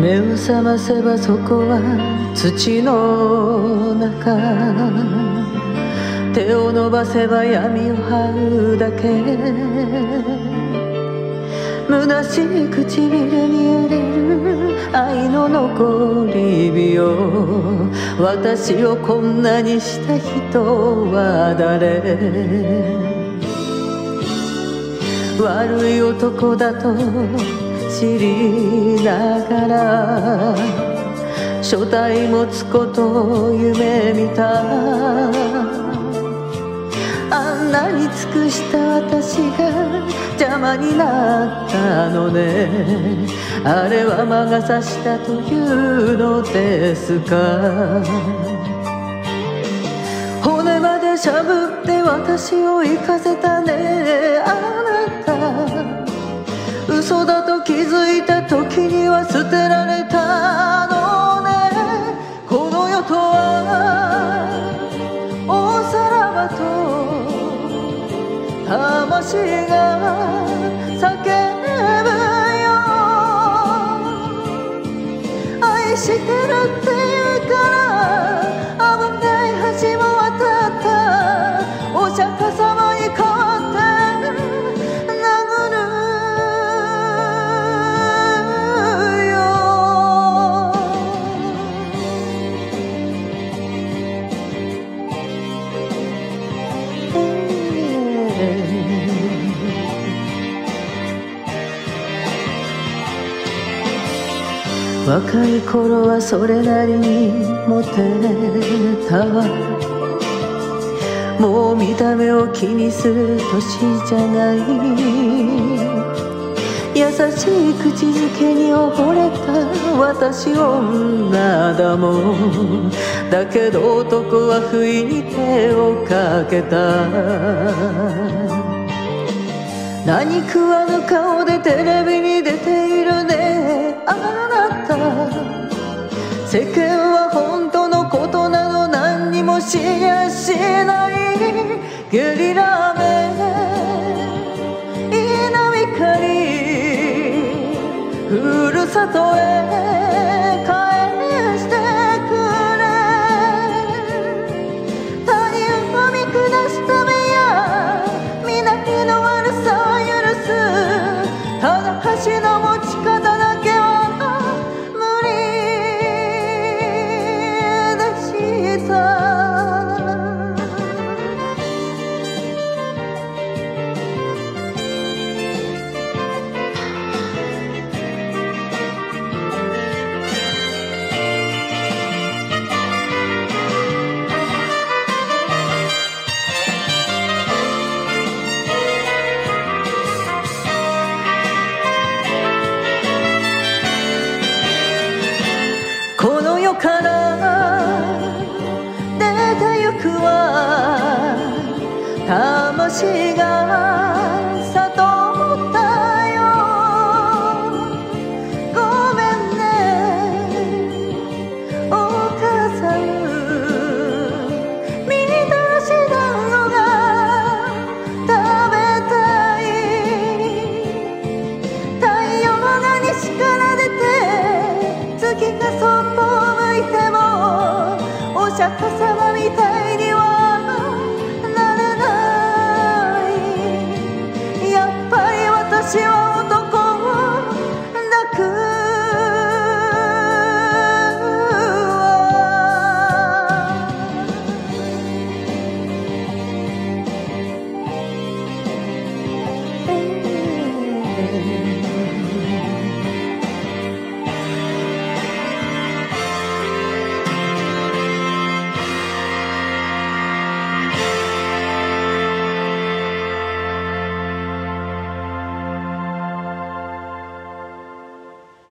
目を覚ませばそこは土の中手を伸ばせば闇を這うだけ。虚しい唇に揺れる愛の残り火を。私をこんなにした人は誰？悪い男だと知りながら初体持つことを夢見た。あんなに尽くした私が邪魔になったのね。あれは魔が差したというのですか。骨までしゃぶって私を行かせたね。づいた時には捨てられたのね。この世とはおさらばと魂が叫ぶよ。愛して若い頃はそれなりにモテたわもう見た目を気にする年じゃない。優しい口づけに溺れた。私女だもん。だけど男は不意に手をかけた。何食わぬ顔でテレビに出ているね。あなた。世間は本当のことなど何にも知りゃしない。ゲリラ雨稲光。ふるさとへ。返魂が you.